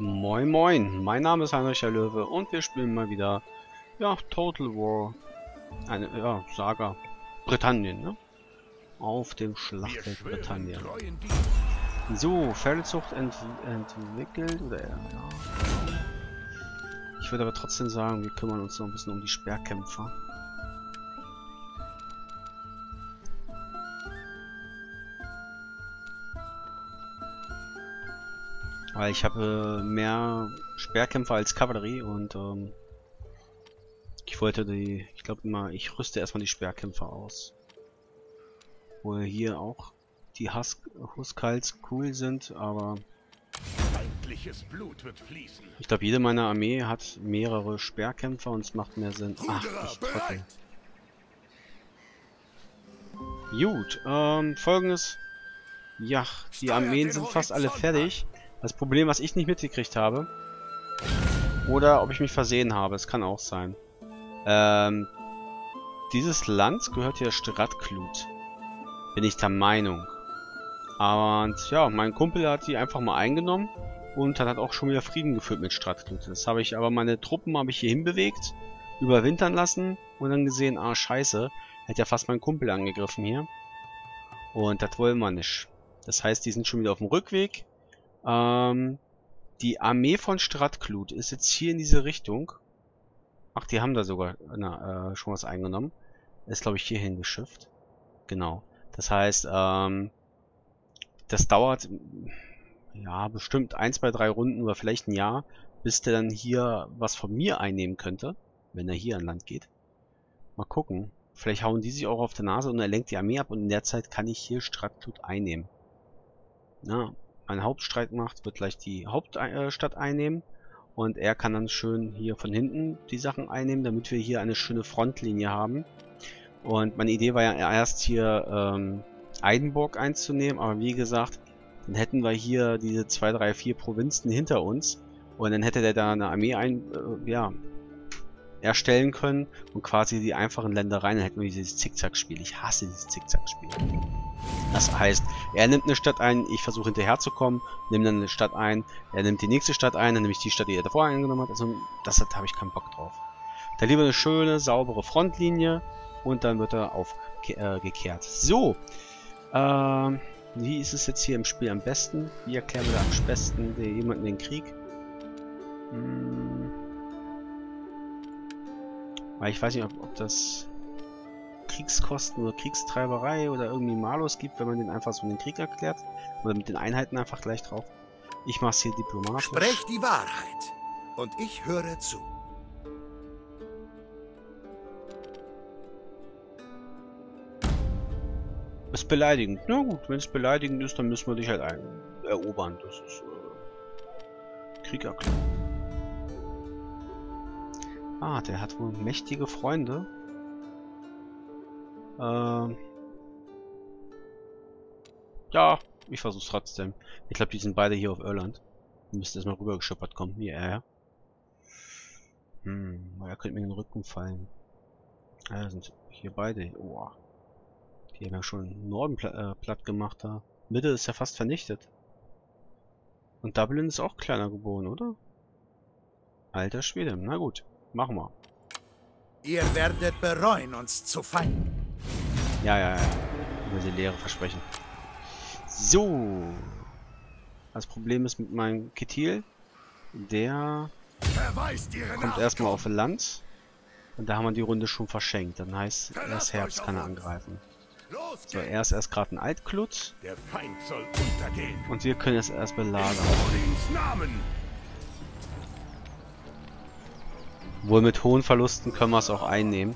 Moin Moin, mein Name ist Heinrich der Löwe und wir spielen mal wieder, ja, Total War. Eine, ja, Saga. Britannien, ne? Auf dem Schlachtfeld Britannien. So, Pferdezucht ent entwickelt, oder ja. Ich würde aber trotzdem sagen, wir kümmern uns noch ein bisschen um die Sperrkämpfer. Weil ich habe mehr Sperrkämpfer als Kavallerie und ähm, ich wollte die, ich glaube immer, ich rüste erstmal die Sperrkämpfer aus. Wo hier auch die Hus Huskals cool sind, aber ich glaube jede meiner Armee hat mehrere Sperrkämpfer und es macht mehr Sinn. Ach, ich trottel. Gut, ähm, folgendes. Ja, die Armeen sind fast alle fertig. Das Problem, was ich nicht mitgekriegt habe. Oder ob ich mich versehen habe. Es kann auch sein. Ähm, dieses Land gehört ja Strattklut. Bin ich der Meinung. Und ja, mein Kumpel hat die einfach mal eingenommen und hat auch schon wieder Frieden geführt mit Strattklut. Das habe ich aber meine Truppen habe ich hier hinbewegt, überwintern lassen und dann gesehen, ah scheiße, hat ja fast mein Kumpel angegriffen hier. Und das wollen wir nicht. Das heißt, die sind schon wieder auf dem Rückweg. Ähm, die Armee von Strattklut ist jetzt hier in diese Richtung. Ach, die haben da sogar na, äh, schon was eingenommen. Ist, glaube ich, hierhin geschifft. Genau. Das heißt, ähm, das dauert ja bestimmt ein, zwei, drei Runden oder vielleicht ein Jahr, bis der dann hier was von mir einnehmen könnte, wenn er hier an Land geht. Mal gucken. Vielleicht hauen die sich auch auf der Nase und er lenkt die Armee ab und in der Zeit kann ich hier Strattklut einnehmen. Ja, eine Hauptstreitmacht wird gleich die Hauptstadt einnehmen. Und er kann dann schön hier von hinten die Sachen einnehmen, damit wir hier eine schöne Frontlinie haben. Und meine Idee war ja erst hier ähm, Eidenburg einzunehmen, aber wie gesagt, dann hätten wir hier diese 2, 3, 4 Provinzen hinter uns. Und dann hätte der da eine Armee ein, äh, ja, erstellen können und quasi die einfachen Ländereien, dann hätten wir dieses Zickzack-Spiel. Ich hasse dieses Zickzack-Spiel. Das heißt, er nimmt eine Stadt ein, ich versuche hinterherzukommen, nehme dann eine Stadt ein, er nimmt die nächste Stadt ein, dann nehme ich die Stadt, die er davor eingenommen hat. Also das, habe ich keinen Bock drauf. Da lieber eine schöne, saubere Frontlinie und dann wird er aufgekehrt. Äh, so, ähm, wie ist es jetzt hier im Spiel am besten? Wie erklären wir da am besten jemanden den Krieg? Hm. Weil ich weiß nicht, ob, ob das Kriegskosten oder Kriegstreiberei oder irgendwie Malus gibt, wenn man den einfach so den Krieg erklärt. Oder mit den Einheiten einfach gleich drauf. Ich mach's hier diplomatisch. Sprech die Wahrheit. Und ich höre zu. Ist beleidigend. Na gut, wenn es beleidigend ist, dann müssen wir dich halt ein erobern. Das ist äh, Krieg erklären. Ah, der hat wohl mächtige Freunde. Ähm ja, ich versuch's trotzdem. Ich glaube, die sind beide hier auf Irland. Die müssten erstmal rübergeschippert kommen. Ja, ja. Hm, er könnte mir in den Rücken fallen. Ja, sind hier beide. Oh. Die haben ja schon Norden pla äh, platt gemacht da. Mitte ist ja fast vernichtet. Und Dublin ist auch kleiner geboren, oder? Alter Schwede. Na gut, machen wir. Ihr werdet bereuen, uns zu feinden. Ja, ja, ja. Über die leere Versprechen. So. Das Problem ist mit meinem Ketil. Der kommt erstmal auf Land. Und da haben wir die Runde schon verschenkt. Dann heißt, erst Herbst kann er angreifen. So, er ist erst gerade ein Altklutz. Und wir können es erst belagern. Wohl mit hohen Verlusten können wir es auch einnehmen.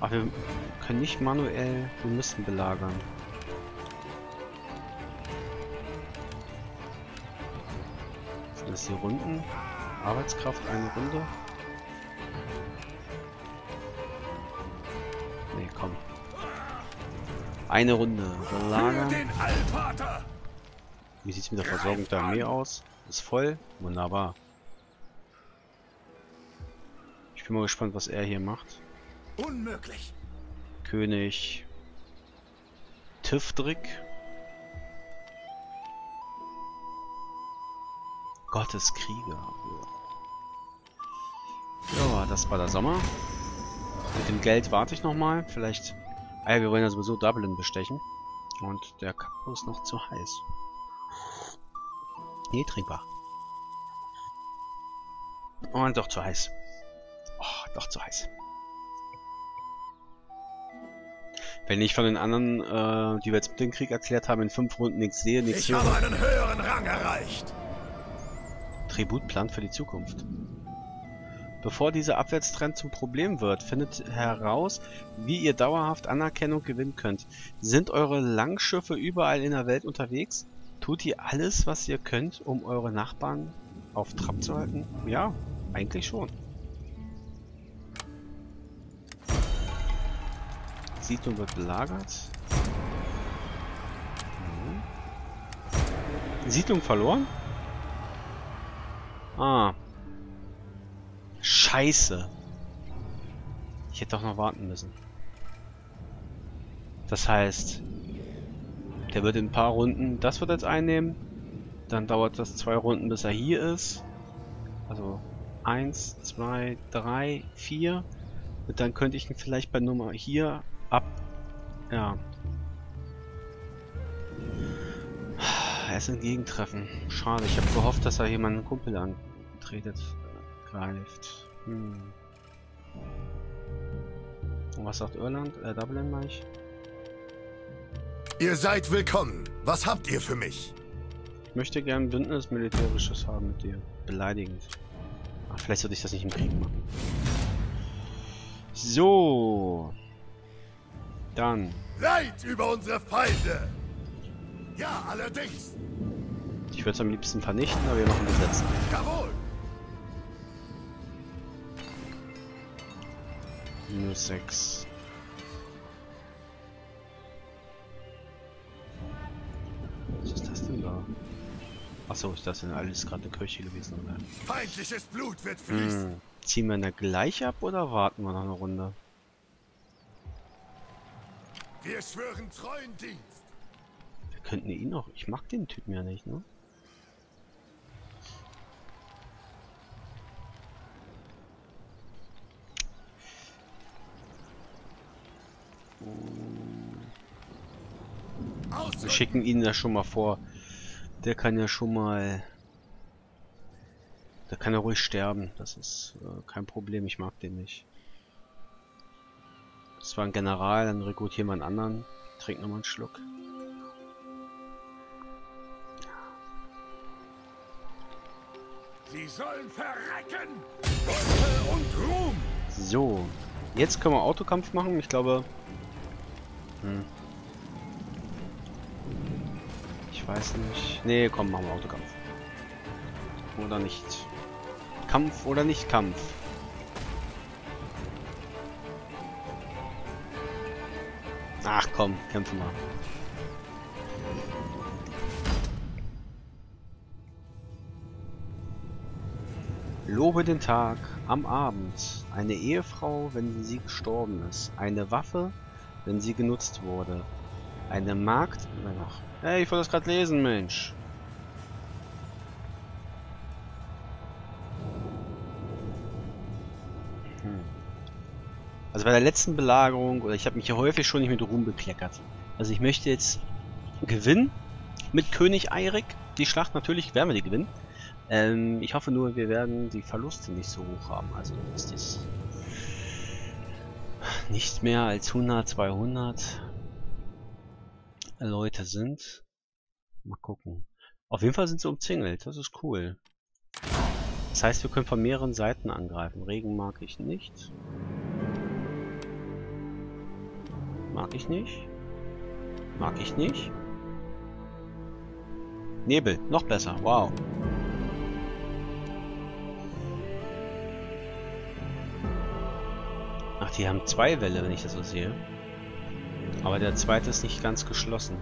Ach, wir können nicht manuell, wir müssen belagern. Sind das die Runden? Arbeitskraft eine Runde? Nee, komm. Eine Runde. Belagern. Wie sieht es mit der Versorgung der Armee aus? Ist voll? Wunderbar. Bin mal gespannt, was er hier macht. Unmöglich. König Tifdrick. Gotteskrieger. Ja, das war der Sommer. Mit dem Geld warte ich nochmal. Vielleicht... Ah ja, wir wollen ja sowieso Dublin bestechen. Und der Kapo ist noch zu heiß. Nee, trinkbar. Und doch zu heiß. Doch zu heiß. Wenn ich von den anderen, äh, die wir jetzt mit dem Krieg erklärt haben, in fünf Runden nichts sehe, nichts Ich habe einen höheren Rang erreicht. Tributplan für die Zukunft. Bevor dieser Abwärtstrend zum Problem wird, findet heraus, wie ihr dauerhaft Anerkennung gewinnen könnt. Sind eure Langschiffe überall in der Welt unterwegs? Tut ihr alles, was ihr könnt, um eure Nachbarn auf Trab zu halten? Ja, eigentlich schon. Siedlung wird belagert. Mhm. Siedlung verloren? Ah. Scheiße. Ich hätte doch noch warten müssen. Das heißt, der wird in ein paar Runden, das wird jetzt einnehmen. Dann dauert das zwei Runden, bis er hier ist. Also eins, zwei, drei, vier. Und dann könnte ich ihn vielleicht bei Nummer hier ab... Ja. Er ist ein Gegentreffen. Schade, ich habe gehofft, dass er hier meinen Kumpel antretet, äh, greift. Hm. Und was sagt Irland? Äh, Dublin, meine ich? Ihr seid willkommen. Was habt ihr für mich? Ich möchte gern Bündnis militärisches haben mit dir. Beleidigend. Ach, vielleicht sollte ich das nicht im Krieg machen. So. Dann. Leid über unsere Feinde! Ja, allerdings! Ich würde es am liebsten vernichten, aber wir machen das letzte. Jawohl! Minus 6. Was ist das denn da? Achso, ist das denn alles gerade eine Kirche gewesen, oder? Feindliches Blut wird fließen! Hm. Ziehen wir da gleich ab oder warten wir noch eine Runde? Wir schwören treuen Dienst! Wir könnten ihn noch. Ich mag den Typen ja nicht, ne? Wir schicken ihn ja schon mal vor. Der kann ja schon mal... Der kann ja ruhig sterben. Das ist äh, kein Problem. Ich mag den nicht. Das war ein General, dann rekrutieren wir einen anderen. Trink nochmal einen Schluck. Sie sollen verrecken! Und Ruhm! So. Jetzt können wir Autokampf machen. Ich glaube... Hm. Ich weiß nicht. Nee, komm, machen wir Autokampf. Oder nicht. Kampf oder nicht Kampf. Komm, kämpfen wir. Lobe den Tag am Abend. Eine Ehefrau, wenn sie gestorben ist. Eine Waffe, wenn sie genutzt wurde. Eine Magd... Hey, ich wollte das gerade lesen, Mensch. Bei der letzten Belagerung, oder ich habe mich hier häufig schon nicht mit Ruhm bekleckert. Also ich möchte jetzt gewinnen mit König Eirik. Die Schlacht natürlich werden wir die gewinnen. Ähm, ich hoffe nur, wir werden die Verluste nicht so hoch haben. Also ist das nicht mehr als 100, 200 Leute sind. Mal gucken. Auf jeden Fall sind sie umzingelt. Das ist cool. Das heißt, wir können von mehreren Seiten angreifen. Regen mag ich nicht. Mag ich nicht. Mag ich nicht. Nebel, noch besser. Wow. Ach, die haben zwei Wälle, wenn ich das so sehe. Aber der zweite ist nicht ganz geschlossen.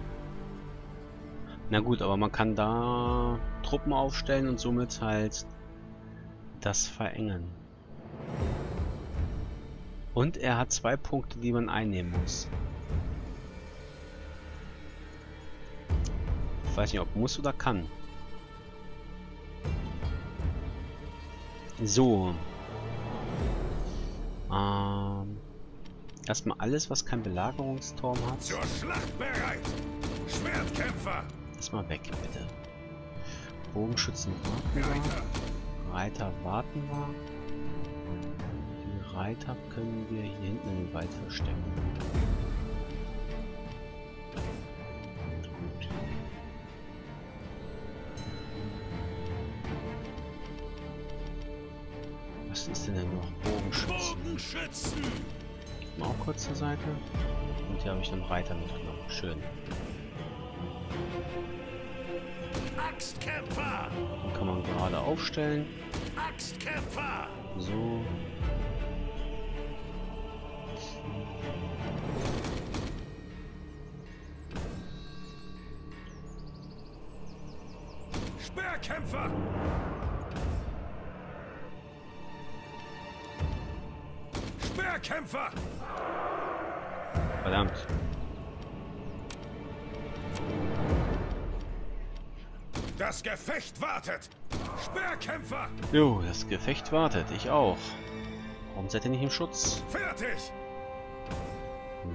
Na gut, aber man kann da Truppen aufstellen und somit halt das verengen. Und er hat zwei Punkte, die man einnehmen muss. Ich weiß nicht, ob muss oder kann. So. Ähm, erstmal alles, was kein Belagerungsturm hat. Zur Schlacht bereit! Schwertkämpfer! Erstmal weg, bitte. Bogenschützen warten wir. Reiter warten wir. Reiter können wir hier hinten im Wald verstecken. Gut. Was ist denn denn noch? Bogenschützen. Bogenschützen! Mal auch kurz zur Seite. Und hier habe ich einen Reiter mitgenommen. Schön. Axtkämpfer! Den kann man gerade aufstellen. Axtkämpfer! So. Speerkämpfer! Verdammt. Das Gefecht wartet! Speerkämpfer! Jo, das Gefecht wartet. Ich auch. Warum seid ihr nicht im Schutz? Fertig!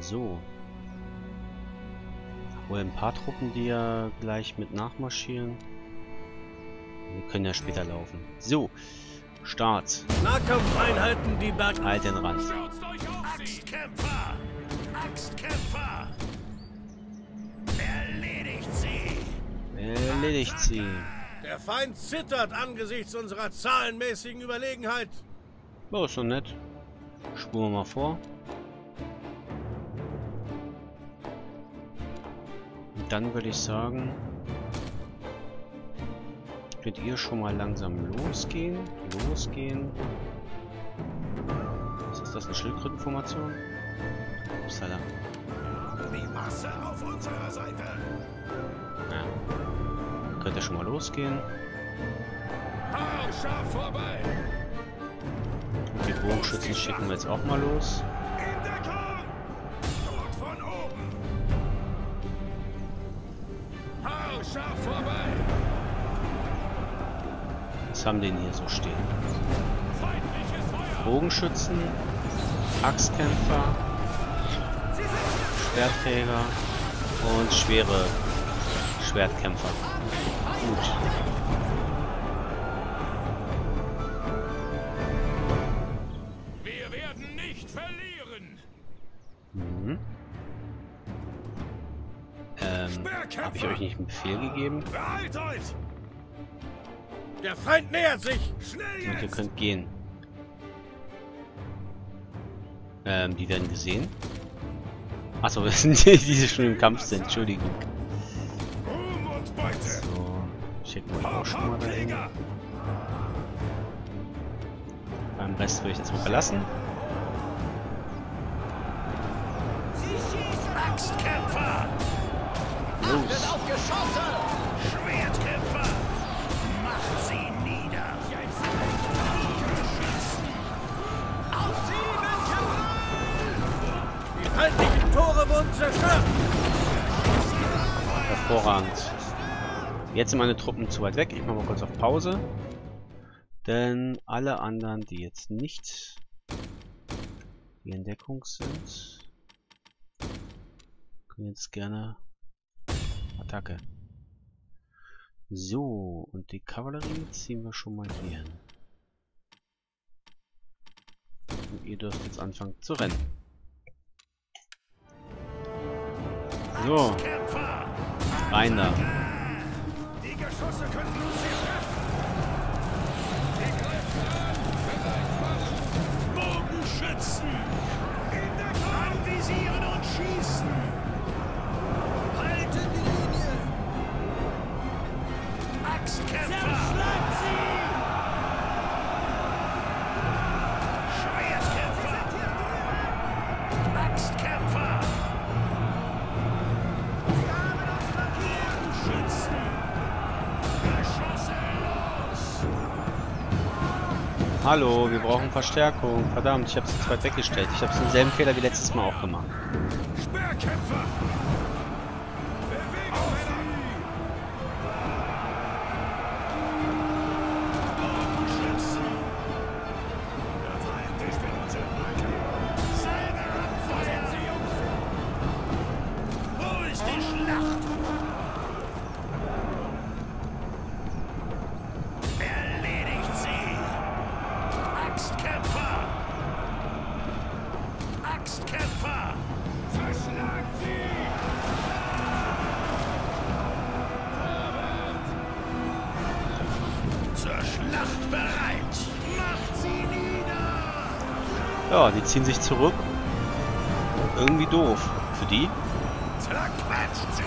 So. Wohl ein paar Truppen, die ja gleich mit nachmarschieren. Wir können ja später laufen. So. Start. Nahkampfeinheiten, die Berg... Halt den Rand. Axtkämpfer! Axtkämpfer! Erledigt sie! Erledigt sie. Der Feind zittert angesichts unserer zahlenmäßigen Überlegenheit. Oh, ist so nett. Spuren wir mal vor. Und dann würde ich sagen, könnt ihr schon mal langsam losgehen. Losgehen. Was ist das, eine Schildkrötenformation? Upsala. Die Masse auf unserer Seite! Ja. Könnt ihr schon mal losgehen. Vorbei! Die Bogenschützen schicken wir jetzt auch mal los. Was haben den hier so stehen? Bogenschützen, Axtkämpfer, Schwertträger und schwere Schwertkämpfer. Gut. Wir werden nicht verlieren! Mhm. Ähm, habe ich euch nicht einen Befehl gegeben? Beeilt euch! Der Feind nähert sich. Schnell Und ihr jetzt! könnt gehen. Ähm, die werden gesehen. Achso, das sind die, die schon im Kampf sind. Entschuldigung. So, schicken wir auch schon mal dahin. Beim Rest würde ich jetzt mal verlassen. Axtkämpfer! Los. Schwertkämpfer! Hervorragend. Jetzt sind meine Truppen zu weit weg. Ich mache mal kurz auf Pause. Denn alle anderen, die jetzt nicht hier in Deckung sind, können jetzt gerne Attacke. So, und die Kavallerie ziehen wir schon mal hier hin. Und ihr dürft jetzt anfangen zu rennen. So, rein da. Die Geschosse können Hallo, wir brauchen Verstärkung. Verdammt, ich habe es zu weit weggestellt. Ich habe denselben Fehler wie letztes Mal auch gemacht. Speerkämpfer! Die ziehen sich zurück. Irgendwie doof. Für die? Zerquetscht sie!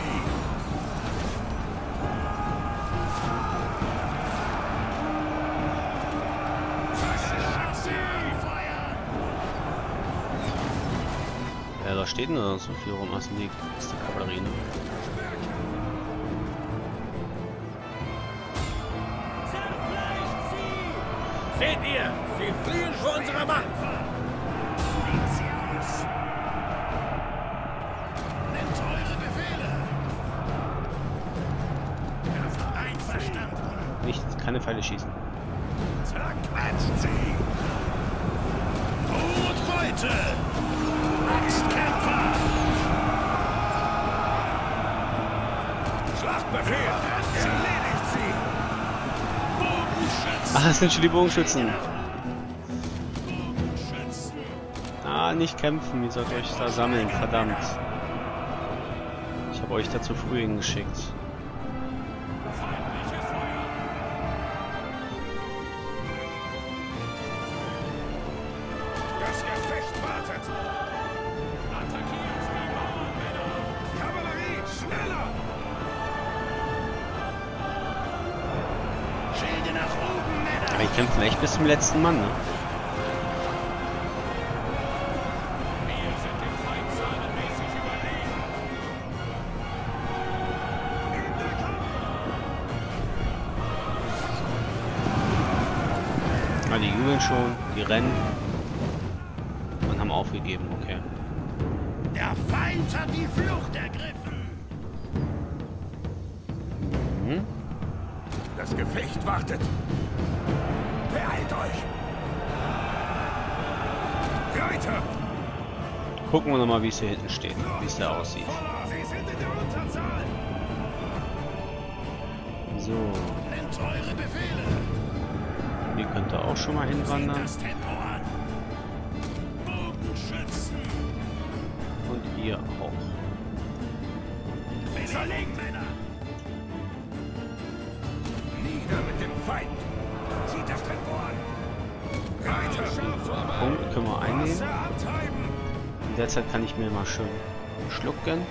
Ja, da steht da so viel rum. Was die, ist die Kavallerie, ne? Seht ihr? Sie fliehen vor unserer Macht! Keine Pfeile schießen. Zerquetscht sie! Todbeute! Axtkämpfer! Schlachtbefehl! Erledigt sie! Bogenschützen! Ach, das sind schon die Bogenschützen. Bogenschützen! Ah, nicht kämpfen. Ihr sollt euch da sammeln. Verdammt. Ich habe euch da zu früh hingeschickt. Überlegen! In der Kampf! Ah, die jubeln schon. Die rennen. Und haben aufgegeben. Okay. Der Feind hat die Flucht ergriffen! Gucken wir nochmal, wie es hier hinten steht. Wie es da aussieht. So. Nennt eure Befehle! Ihr könnt da auch schon mal hinwandern. Und ihr auch. Nieder mit! Punkt können wir einnehmen. In der Zeit kann ich mir mal schön schlucken.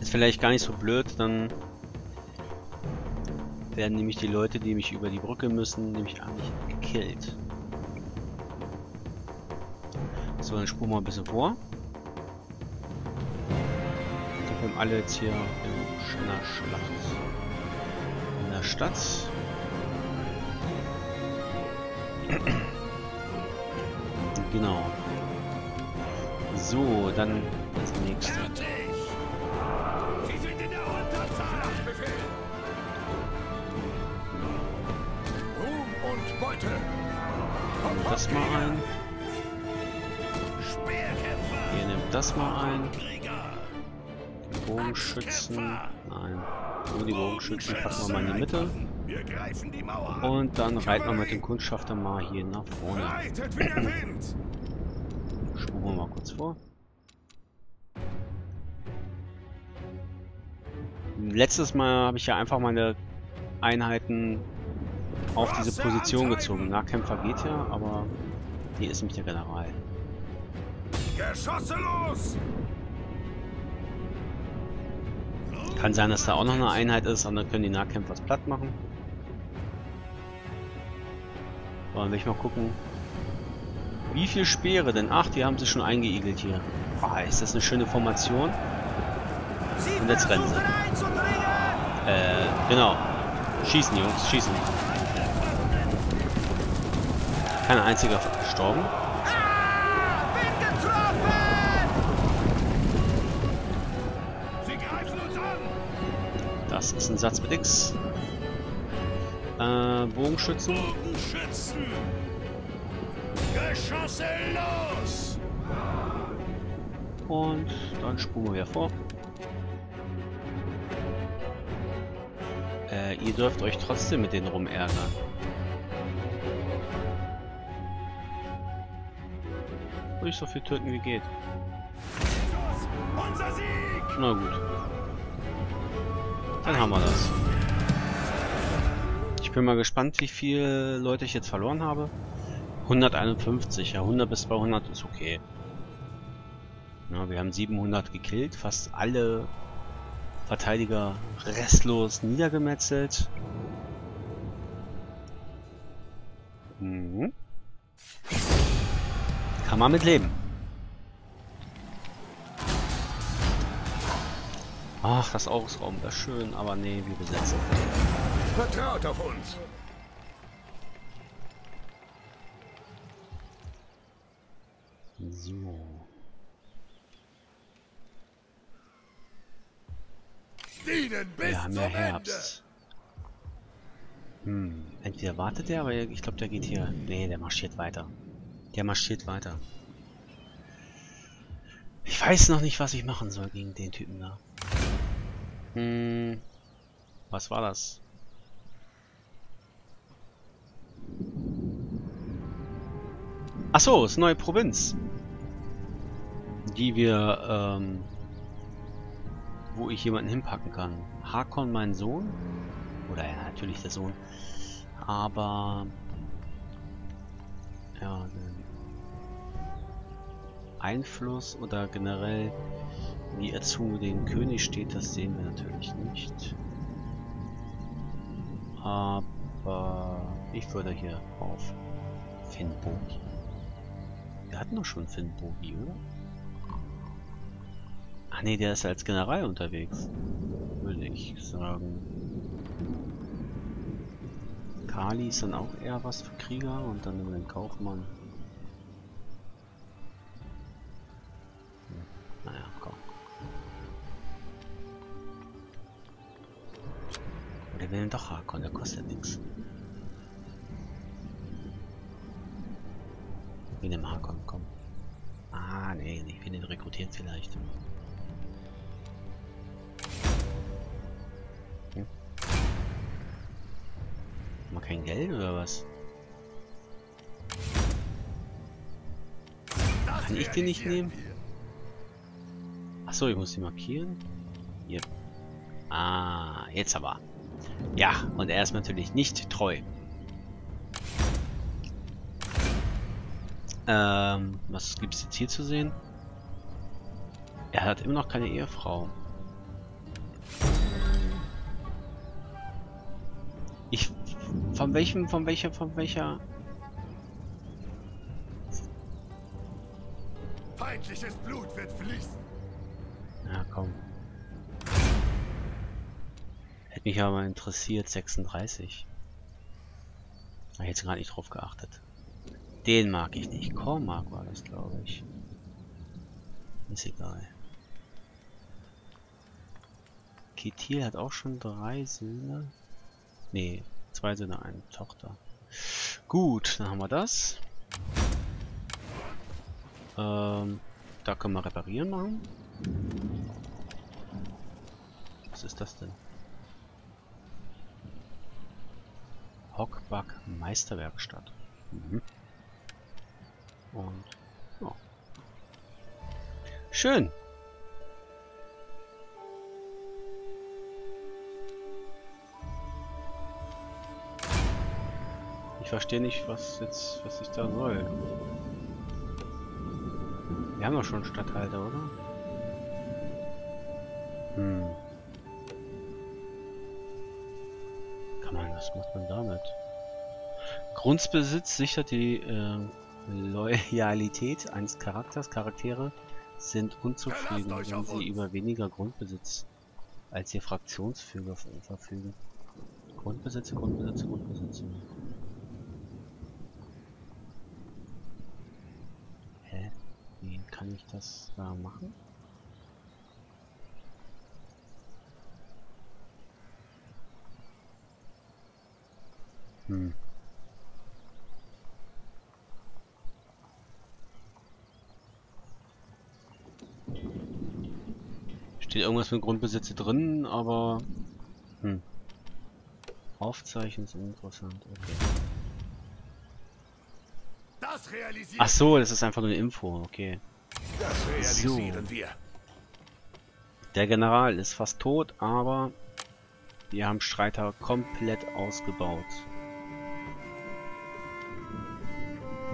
Ist vielleicht gar nicht so blöd, dann werden nämlich die Leute, die mich über die Brücke müssen, nämlich eigentlich gekillt. So, dann spuren wir ein bisschen vor. Wir haben alle jetzt hier in einer Schlacht in der Stadt. Genau. So, dann das nächste. Das mal ein. Ihr nehmt das mal ein. Bogenschützen. Nein. Nur die Bogenschützen packen wir mal in die Mitte. Und dann reiten wir mit dem Kundschafter mal hier nach vorne. Spuren wir mal kurz vor. Letztes Mal habe ich ja einfach meine Einheiten auf diese Position gezogen. Nahkämpfer geht ja, aber hier ist nämlich der General. Geschosse los! Kann sein, dass da auch noch eine Einheit ist, und dann können die Nahkämpfer es platt machen. Will ich mal gucken. Wie viel Speere denn? Ach, die haben sie schon eingeigelt hier. Ah, ist das eine schöne Formation? Und jetzt rennen sie. Äh, genau. Schießen, Jungs, schießen. Kein einziger gestorben. Das ist ein Satz mit X. Äh, Bogenschützen. Bogenschützen! Geschosse los! Und dann spulen wir vor. Äh, ihr dürft euch trotzdem mit denen rumärgern. Ruhig so viel töten wie geht. Na gut. Dann haben wir das. Bin mal gespannt, wie viele Leute ich jetzt verloren habe. 151, ja 100 bis 200 ist okay. Ja, wir haben 700 gekillt, fast alle Verteidiger restlos niedergemetzelt. Mhm. Kann man mit leben. Ach, das Ausraum wäre schön, aber nee, wir besetzen. Vertraut auf uns. So. Dienen bis Wir haben ja Ende. Herbst. Hm, entweder wartet der, aber ich glaube, der geht hier. Nee, der marschiert weiter. Der marschiert weiter. Ich weiß noch nicht, was ich machen soll gegen den Typen da. Hm, was war das? Ach so, ist eine neue Provinz. Die wir, ähm, wo ich jemanden hinpacken kann. Hakon, mein Sohn. Oder ja, natürlich der Sohn. Aber... Ja, den Einfluss oder generell wie er zu dem König steht, das sehen wir natürlich nicht. Aber ich würde hier auf Finnbogi. Wir hatten doch schon Finnbogi, oder? Ach nee, der ist als General unterwegs. Würde ich sagen. Kali ist dann auch eher was für Krieger und dann nehmen wir den Kaufmann. Naja, komm. Der will doch Hakon, der kostet nichts. Rekrutieren vielleicht. Hm? Haben wir kein Geld oder was? Kann ich den nicht nehmen? Achso, ich muss die markieren. Hier. Ah, jetzt aber. Ja, und er ist natürlich nicht treu. Ähm, was gibt's jetzt hier zu sehen? Er hat immer noch keine Ehefrau. Ich... Von welchem, von welcher, von welcher... Feindliches Blut wird fließen. Ja, komm. Hätte mich aber interessiert, 36. Da hätte ich gar nicht drauf geachtet. Den mag ich nicht. Cormac war das, glaube ich. Ist egal. Ketil hat auch schon drei Söhne. Nee, zwei Söhne, eine Tochter. Gut, dann haben wir das. Ähm, da können wir reparieren machen. Was ist das denn? Hockback Meisterwerkstatt. Mhm. Und ja. Schön. Ich verstehe nicht, was jetzt, was ich da soll. Wir haben doch schon Stadthalter, oder? Hm. Kann man, was macht man damit? Grundbesitz sichert die äh, Loyalität eines Charakters. Charaktere sind unzufrieden, wenn sie über weniger Grundbesitz als ihr Fraktionsführer ver- verfügen. Grundbesitze, Grundbesitze, Grundbesitze. Hä? Wie kann ich das da machen? Hm. Steht irgendwas mit Grundbesitze drin, aber... Hm. Aufzeichen ist interessant, okay. Ach so, das ist einfach nur eine Info, okay. Das realisieren wir. Der General ist fast tot, aber Die haben Streiter komplett ausgebaut.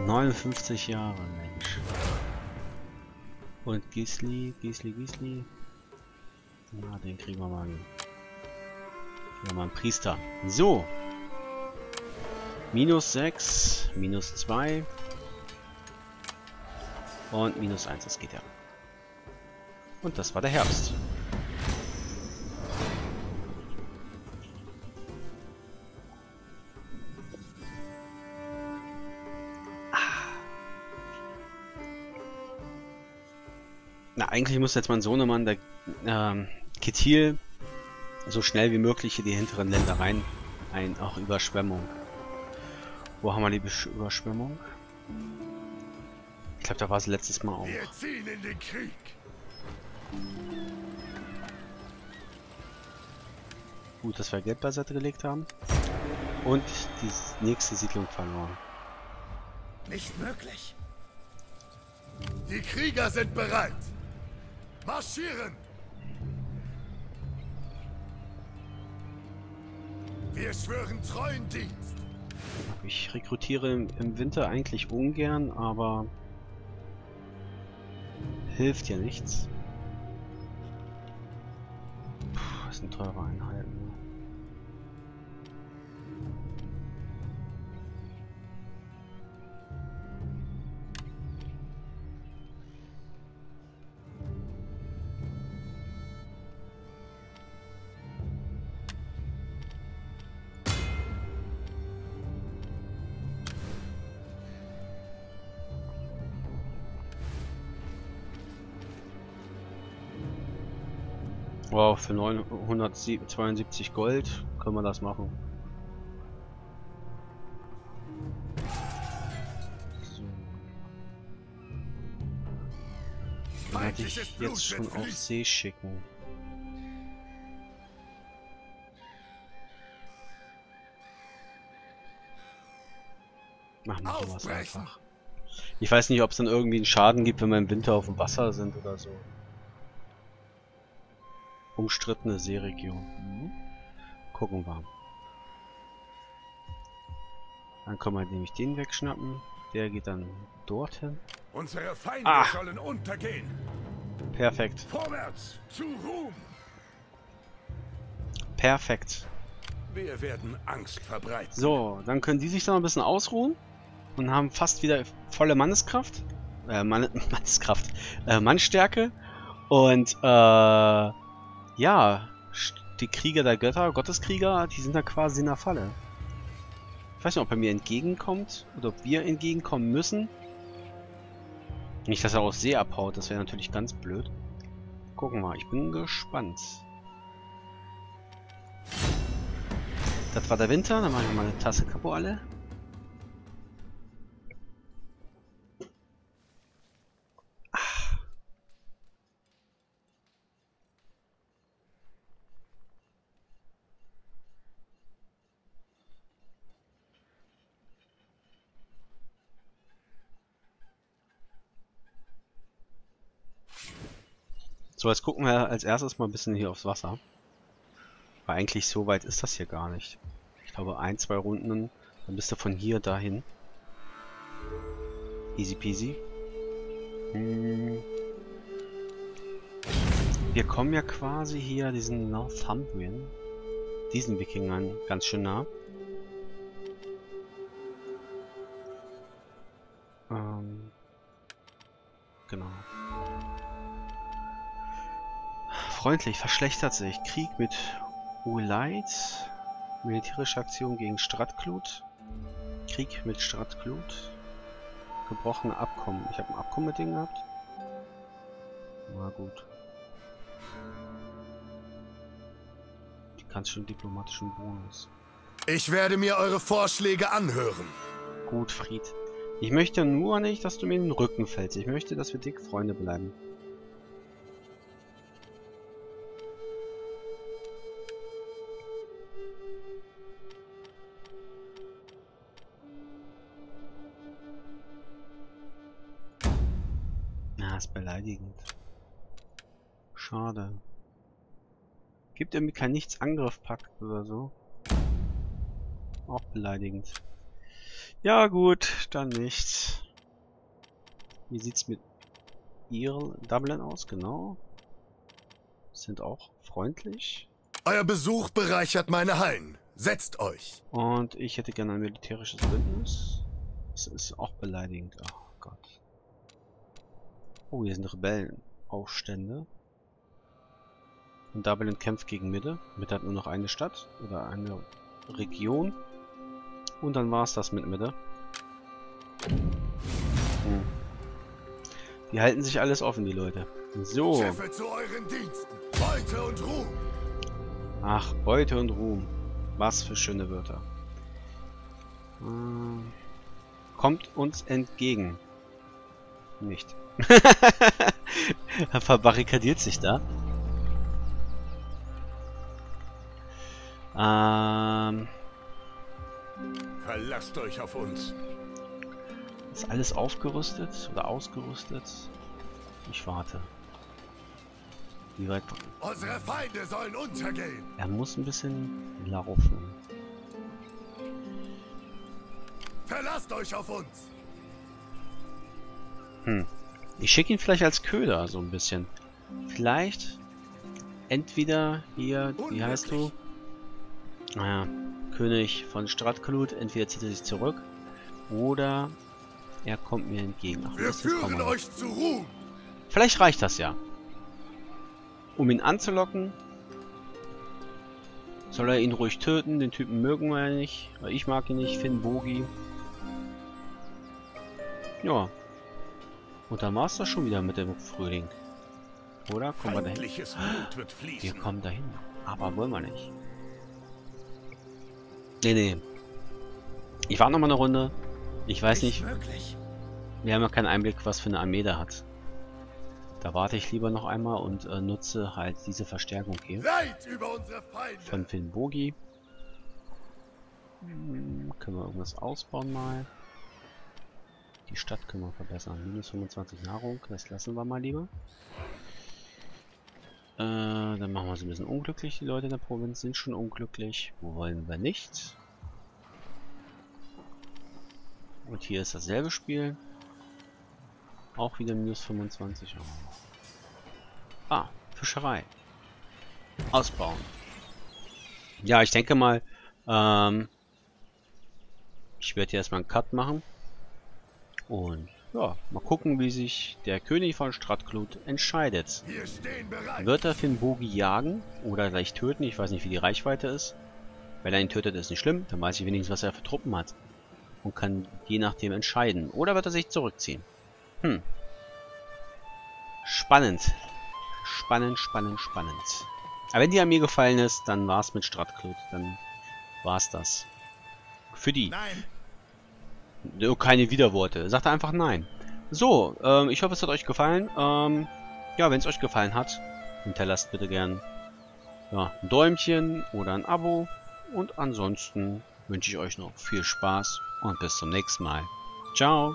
59 Jahre, Mensch. Und Gisli, Gisli, Gisli. Na, den kriegen wir mal. Kriegen wir mal einen Priester. So. Minus 6, minus 2. Und minus 1, das geht ja. Und das war der Herbst. Na, eigentlich muss jetzt mein Sohnemann, der ähm, Ketil, so schnell wie möglich hier die hinteren Ländereien ein, auch Überschwemmung. Wo haben wir die Besch Überschwemmung? Ich glaube, da war es letztes Mal auch. Wir ziehen in den Krieg. Gut, dass wir Geld beiseite gelegt haben. Und die nächste Siedlung verloren. Nicht möglich. Die Krieger sind bereit. Marschieren! Wir schwören treuen Dienst. Ich rekrutiere im, im Winter eigentlich ungern, aber hilft ja nichts. Puh, das sind teure Einheiten. Für 972 Gold können wir das machen. So. Dann ich jetzt schon auf. See schicken. Machen wir sowas einfach. Ich weiß nicht, ob es dann irgendwie einen Schaden gibt, wenn wir im Winter auf dem Wasser sind oder so. Umstrittene Seeregion. Mhm. Gucken wir. Dann können wir nämlich den wegschnappen. Der geht dann dorthin. Unsere Feinde Ah. sollen untergehen. Perfekt. Vorwärts zu Ruhm. Perfekt. Wir werden Angst verbreiten. So, dann können die sich dann ein bisschen ausruhen. Und haben fast wieder volle Manneskraft. Äh, Mann Manneskraft. Äh, Mannstärke. Und, äh, ja, die Krieger der Götter, Gotteskrieger, die sind da quasi in der Falle. Ich weiß nicht, ob er mir entgegenkommt oder ob wir entgegenkommen müssen. Nicht, dass er aus See abhaut, das wäre natürlich ganz blöd. Gucken wir, ich bin gespannt. Das war der Winter, dann machen wir mal eine Tasse Kapo alle. So, jetzt gucken wir als erstes mal ein bisschen hier aufs Wasser. Weil eigentlich so weit ist das hier gar nicht. Ich glaube ein, zwei Runden, dann bist du von hier dahin. Easy peasy. Hm. Wir kommen ja quasi hier diesen Northumbrian, diesen Wikingern ganz schön nah. Freundlich verschlechtert sich. Krieg mit Uleid. Militärische Aktion gegen Stratglut. Krieg mit Stratglut. Gebrochene Abkommen. Ich habe ein Abkommen mit denen gehabt. Na gut. Die ganz schön diplomatischen Bonus. Ich werde mir eure Vorschläge anhören. Gut, Fried. Ich möchte nur nicht, dass du mir in den Rücken fällst. Ich möchte, dass wir dick Freunde bleiben. Ist beleidigend. Schade. Gibt irgendwie kein Nichts-Angriff-Pakt oder so. Auch beleidigend. Ja gut, dann nichts. Wie sieht's mit Earl Dublin aus? Genau. Sind auch freundlich. Euer Besuch bereichert meine Hallen. Setzt euch. Und ich hätte gerne ein militärisches Bündnis. Das ist auch beleidigend. Gott. Oh, hier sind Rebellenaufstände. Und Dublin kämpft gegen Mitte. Mitte hat nur noch eine Stadt oder eine Region. Und dann war es das mit Mitte. Hm. Die halten sich alles offen, die Leute. So. Beute und Ruhm. Ach, Beute und Ruhm. Was für schöne Wörter. Hm. Kommt uns entgegen. Nicht. er verbarrikadiert sich da. Ähm. Verlasst euch auf uns. Ist alles aufgerüstet oder ausgerüstet? Ich warte. Wie weit... Unsere Feinde sollen untergehen. Er muss ein bisschen laufen. Verlasst euch auf uns. Hm. Ich schicke ihn vielleicht als Köder so ein bisschen. Vielleicht entweder hier, wie heißt du? Naja, König von Stratkalut, entweder zieht er sich zurück oder er kommt mir entgegen. Ach, Wir führen euch zu Ruhm. Vielleicht reicht das ja. Um ihn anzulocken. Soll er ihn ruhig töten? Den Typen mögen wir ja nicht. Weil ich mag ihn nicht. Finn Bogi. Ja. Und dann war es das schon wieder mit dem Frühling. Oder? Kommen wir dahin? Wir kommen dahin. Aber wollen wir nicht. Nee, nee. Ich warte noch mal eine Runde. Ich weiß nicht. möglich. Wir haben ja keinen Einblick, was für eine Armee der hat. Da warte ich lieber noch einmal und äh, nutze halt diese Verstärkung hier. Von Finn Bogi. Hm, können wir irgendwas ausbauen mal. Die Stadt können wir verbessern. Minus 25 Nahrung, das lassen wir mal lieber. Äh, dann machen wir sie ein bisschen unglücklich. Die Leute in der Provinz sind schon unglücklich. Wo wollen wir nicht? Und hier ist dasselbe Spiel. Auch wieder minus 25. Oh. Ah, Fischerei. Ausbauen. Ja, ich denke mal, ähm, ich werde hier erstmal einen Cut machen. Und ja, mal gucken, wie sich der König von Stratglut entscheidet. Wird er Finn Bogi jagen oder gleich töten? Ich weiß nicht, wie die Reichweite ist. Wenn er ihn tötet, ist nicht schlimm. Dann weiß ich wenigstens, was er für Truppen hat. Und kann je nachdem entscheiden. Oder wird er sich zurückziehen? Hm. Spannend. Spannend, spannend, spannend. Aber wenn die Armee gefallen ist, dann war's mit Stratglut. Dann war's das. Für die. Nein. Nur keine Widerworte. Sagt einfach nein. So, ähm, ich hoffe, es hat euch gefallen. Ähm, ja, wenn es euch gefallen hat, hinterlasst bitte gern ja, ein Däumchen oder ein Abo. Und ansonsten wünsche ich euch noch viel Spaß und bis zum nächsten Mal. Ciao.